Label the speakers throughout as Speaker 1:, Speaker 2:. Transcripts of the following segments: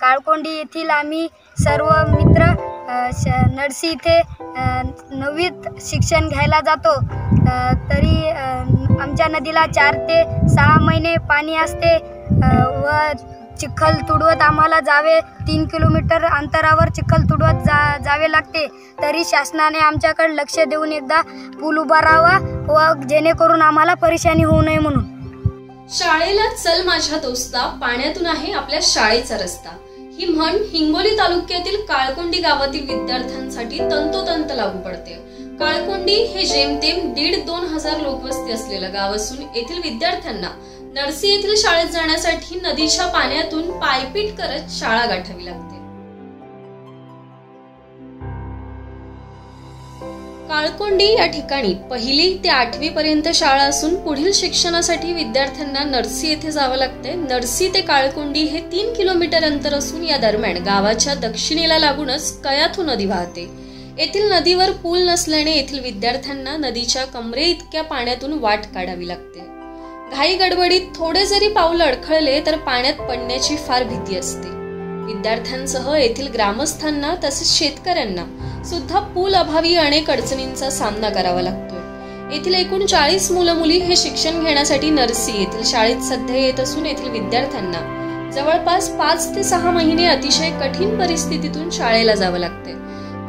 Speaker 1: काळकोंडी येथील आम्ही सर्व मित्र श नर्सी इथे नववीत शिक्षण घ्यायला जातो. तरी आमच्या नदीला चार ते सहा महिने पाणी असते व चिखल तुडवत आम्हाला जावे तीन किलोमीटर अंतरावर चिखल तुडवत जा जावे लागते. तरी शासनाने आमच्याकडे लक्ष देऊन एकदा पूल उभारावा व जेणेकरून आम्हाला परेशानी होऊ नये म्हणून.
Speaker 2: शाळेला चल माझ्या दोस्ता पाण्यातून आहे आपल्या शाळेचा रस्ता. ही म्हण हिंगोली तालुक्यातील काळकोंडी गावातील विद्यार्थ्यांसाठी तंतोतंत लागू पडते. काळकोंडी हे जेमतेम दीड दोन हजार लोकवस्ती असलेलं गाव असून येथील विद्यार्थ्यांना नरसी येथील शाळेत जाण्यासाठी नदीच्या पाण्यातून पायपीट करत शाळा गाठावी लागते. काळकोंडी या ठिकाणी पहिली ते आठवी पर्यंत शाळा असून पुढील शिक्षणासाठी विद्यार्थ्यांना नरसी येथे जावं लागते नरसी ते काळकोंडी हे तीन किलोमीटर अंतर असून या दरम्यान गावाच्या दक्षिणेला लागूनच कयाथू नदी वाहते. येथील नदीवर पूल नसल्याने येथील विद्यार्थ्यांना नदीच्या कमरे इतक्या पाण्यातून वाट काढावी लागते. घाई गडबडीत थोडे जरी पाऊल अडखळले तर पाण्यात पडण्याची फार भीती असते. विद्यार्थ्यांसह येथील ग्रामस्थांना तसेच शेतकऱ्यांना सुद्धा पूल अभावी अनेक अडचणींचा सामना करावा लागतोय. येथील एकूण चाळीस मुलं मुली हे शिक्षण घेण्यासाठी नर्सी येथील शाळेत सध्या येत असून येथील विद्यार्थ्यांना जवळपास पाच ते सहा महिने अतिशय कठीण परिस्थितीतून शाळेला जावं लागते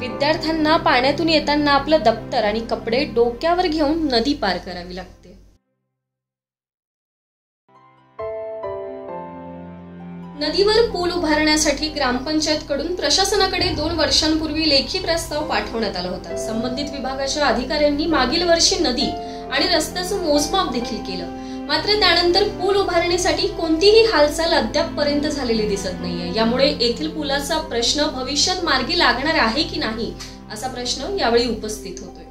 Speaker 2: विद्यार्थ्यांना पाण्यातून येताना आपलं दप्तर आणि कपडे डोक्यावर घेऊन नदी पार करावी लागते. नदीवर पूल उभारण्यासाठी ग्रामपंचायतकडून प्रशासनाकडे दोन वर्षांपूर्वी लेखी प्रस्ताव पाठवण्यात आला होता. संबंधित विभागाच्या अधिकाऱ्यांनी मागील वर्षी नदी आणि रस्त्याचं मोजमाप देखील केलं. मात्र त्यानंतर पूल उभारण्यासाठी कोणतीही हालचाल अद्यापपर्यंत झालेली दिसत नाहीये. यामुळे येथील पुलाचा प्रश्न भविष्यात मार्गी लागणार आहे की नाही असा प्रश्न यावेळी उपस्थित होतोय.